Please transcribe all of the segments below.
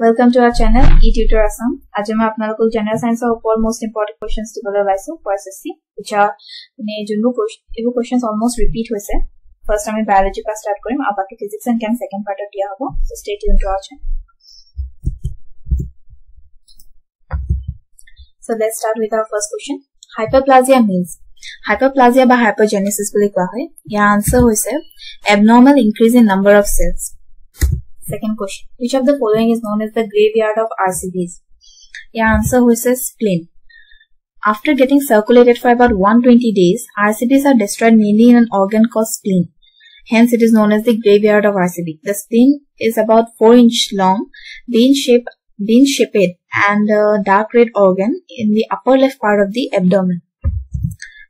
Welcome to R channel E tutor Assam আজি মই আপোনালোকক জেনেৰেল চায়েন্সৰ ওপৰত মষ্ট ইম্পৰ্টেণ্ট কুৱেশ্যনছ দিবলৈ ওলাইছোঁ for S S C which আৰ মানে যোনবোৰ এইবোৰ কুৱেশ্যনছ অলমষ্ট ৰিপিট হৈছে ফাৰ্ষ্ট আমি বায়'লজিৰ পৰা ষ্টাৰ্ট কৰিম আৰু বাকী ফিজিক্স এণ্ড কেম ছেকেণ্ড পাৰ্টত দিয়া হ'ব চ' stay tune two our channel চ' late start with our first question হাইপাৰপ্লাজিয়া means হাইপাৰপ্লাজিয়া বা হাইপাৰজেনেচিছ বুলি কোৱা হয় ইয়াৰ আনচাৰ হৈছে abnormal increase in number of sales Second question. Which of the following is known as the graveyard of RCBs? Your answer was spleen. After getting circulated for about 120 days, RCBs are destroyed mainly in an organ called spleen. Hence, it is known as the graveyard of RCB. The spleen is about 4 inch long, bean shaped, bean shaped and a dark red organ in the upper left part of the abdomen.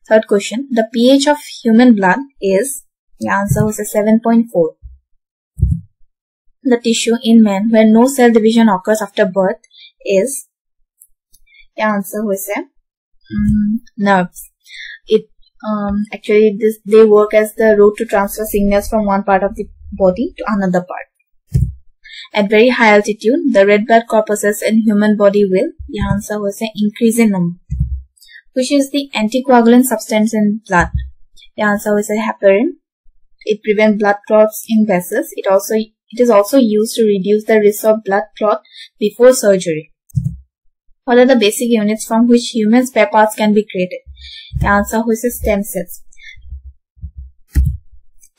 Third question. The pH of human blood is, the answer was a 7.4 the tissue in men where no cell division occurs after birth is the answer was um, nerves. It um, actually this they work as the road to transfer signals from one part of the body to another part. At very high altitude, the red blood corpuscles in human body will. The answer was an increase in number. Which is the anticoagulant substance in blood? The answer was a heparin. It prevents blood clots in vessels. It also it is also used to reduce the risk of blood clot before surgery. What are the basic units from which human spare parts can be created? The answer is stem cells.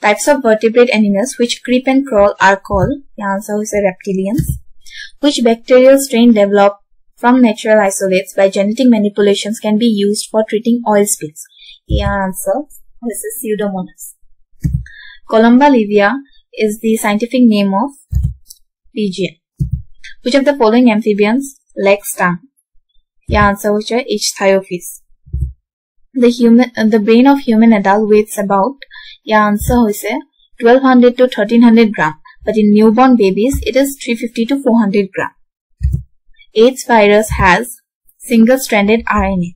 Types of vertebrate animals which creep and crawl are called, the answer is reptilians. Which bacterial strain developed from natural isolates by genetic manipulations can be used for treating oil spills? The answer is Pseudomonas. Columba livia is the scientific name of pigeon. Which of the following amphibians lacks tongue? The answer which are Ichthyophis. The human, uh, the brain of human adult weighs about. The answer is 1200 to 1300 gram, but in newborn babies it is 350 to 400 gram. AIDS virus has single-stranded RNA.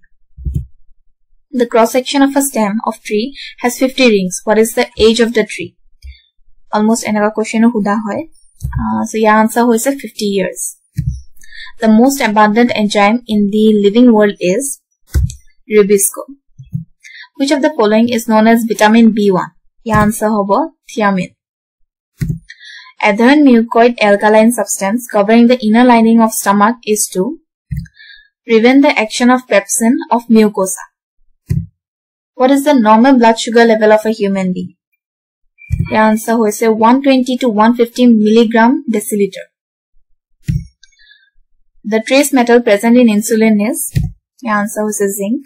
The cross-section of a stem of tree has 50 rings. What is the age of the tree? Almost এনেকুৱা কুৱেশ্যনো সোধা হয় চ' ইয়াৰ answer হৈছে fifty years the most এবাণ্ডেণ্ট enzyme in the living world is ৰিবিস্কো which of the following is known as vitamin B1? ইয়াৰ answer হ'ব thiamine. Adherent mucoid alkaline substance covering the inner lining of stomach is to prevent the action of pepsin of mucosa. What is the normal blood sugar level of a human being? ইয়াৰ answer হৈছে one twenty to one fifty milligram decilitre the trace metal present in insulin is ইয়াৰ answer হৈছে zinc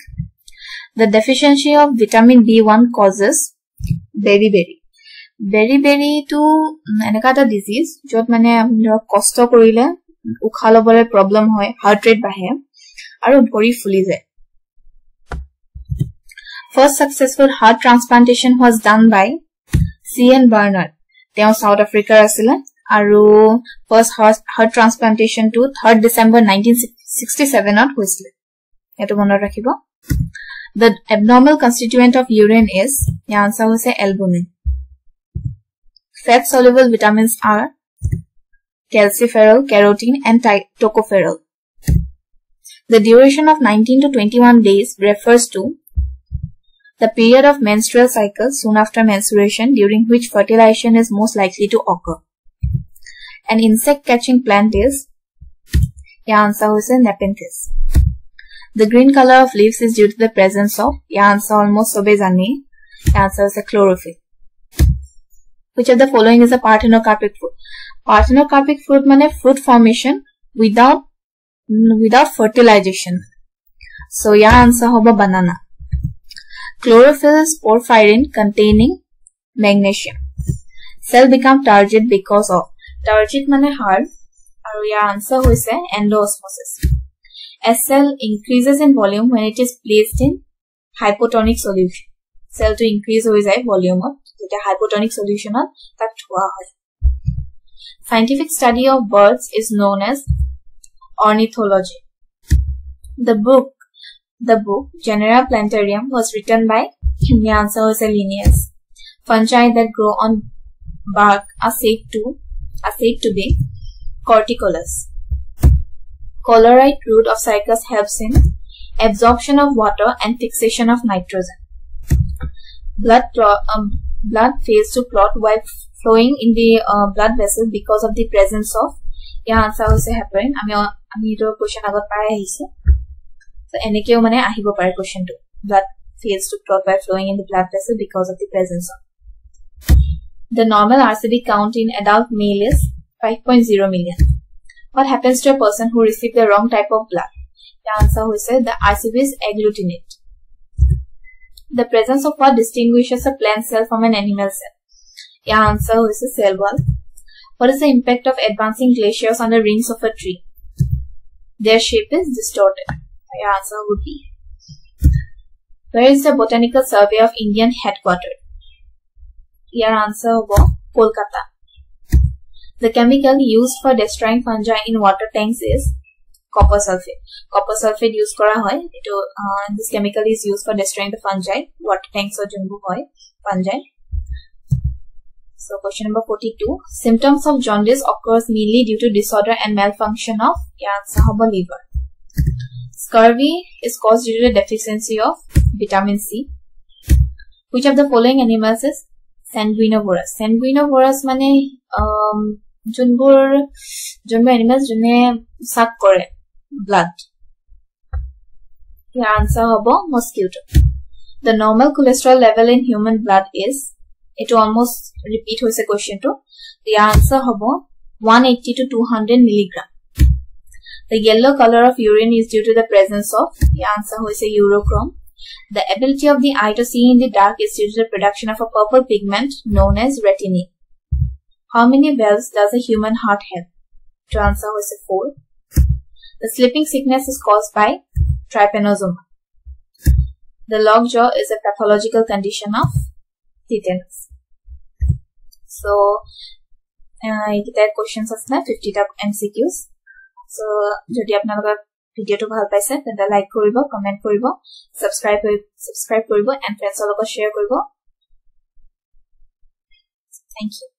the deficiency of vitamin B one causes beri beri beri বেৰিটো এনেকুৱা এটা disease য'ত মানে আপুনি ধৰক কষ্ট কৰিলে উশাহ ল'বলৈ প্ৰব্লেম হয় হাৰ্ট ৰেট বাঢ়ে আৰু ভৰি ফুলি যায়। First successful heart transplantation was done by C N Barnard তেওঁ চাউথ আফ্ৰিকাৰ আছিলে আৰু ফাৰ্ষ্ট হাৰ্ট ট্ৰান্সপ্লান্টেশ্যনটো থাৰ্ড ডিচেম্বৰ নাইনটিন ছিক্সটি ছেভেনত হৈছিলে। সেইটো মনত ৰাখিব। The abnormal constituent of urine is ইয়াৰ আনচাৰ হৈছে albumin fat soluble vitamins are calciferol carotene and tocopherol The duration of 19 to 21 days refers to the period of menstrual cycle soon after menstruation during which fertilization is most likely to occur. An insect catching plant is Yansa nepenthes. The green color of leaves is due to the presence of Yansa almost sobezani. Yansa is a chlorophyll. Which of the following is a parthenocarpic fruit? Parthenocarpic fruit means fruit formation without without fertilization. So, your answer hoba banana. Chlorophyll is porphyrin containing magnesium. Cell become turgid because of turgid মানে hard আৰু ইয়াৰ answer হৈছে endosmosis. A cell increases in volume when it is placed in hypotonic solution. Cell to increase হৈ যায় volume যেতিয়া hypotonic solution তাক থোৱা হয় Scientific study of birds is known as ornithology. The book the book, Genera Plantarum, was written by Hymnianza Hoselineus. Fungi that grow on bark are said to, are said to be corticolous. Coralloid root of cycas helps in absorption of water and fixation of nitrogen. Blood, um, blood fails to clot while flowing in the uh, blood vessel because of the presence of ইয়াৰ answer হৈছে I আমি I এইটো question agar পাই আহিছোঁ এনেকেও মানে আহিব পাৰে কুৱেশ্যনটো blood fails to clot by flowing in the blood vessel because of the presence of the normal RCB count in adult male is 5.0 million. What happens to a person who received the wrong type of blood? The answer is the RCB is agglutinate. The presence of what distinguishes a plant cell from an animal cell? The answer is a cell wall. What is the impact of advancing glaciers on the rings of a tree? Their shape is distorted. The answer would be. Where is the Botanical Survey of Indian headquartered? Your answer was Kolkata. The chemical used for destroying fungi in water tanks is copper sulfate. Copper sulfate. Ito, uh, this chemical is used for destroying the fungi. Water tanks or jungu hoy. Fungi. So question number 42. Symptoms of jaundice occurs mainly due to disorder and malfunction of your answer liver. Scurvy is caused due to the deficiency of vitamin C. Which of the following animals is sanguinovorous? Sanguinovorous মানে যোনবোৰ যোনবোৰ animals যোনে suck কৰে blood ইয়াৰ answer হ'ব mosquito the normal cholesterol level in human blood is এইটো almost repeat হৈছে কুৱেশ্যনটো ইয়াৰ আনচাৰ হ'ব one eighty to two hundred milligram the yellow' colour of urine is due to the presence of ইয়াৰ answer হৈছে ইউৰোক্ৰম The ability of the eye to see in the dark is due to the production of a purple pigment known as retinine. How many valves does a human heart have? To answer was 4. The sleeping sickness is caused by trypanosoma. The lockjaw is a pathological condition of tetanus. So, এইকেইটা questions আছে ফিফটিটা M C কিউজ চ' যদি আপোনালোকৰ ভিডিঅ'টো ভাল পাইছে তেন্তে like কৰিব কমেণ্ট কৰিব ছাবস্ক্ৰাইব ছাবস্ক্ৰাইব কৰিব এণ্ড ফ্ৰেণ্ডছৰ লগত শ্বেয়াৰ কৰিব। Thank you